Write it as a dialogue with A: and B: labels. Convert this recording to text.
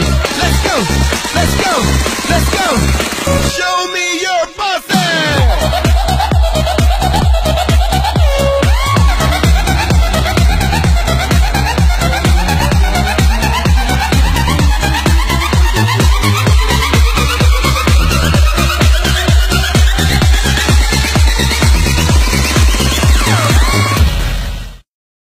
A: Let's go.